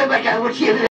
way back out with you.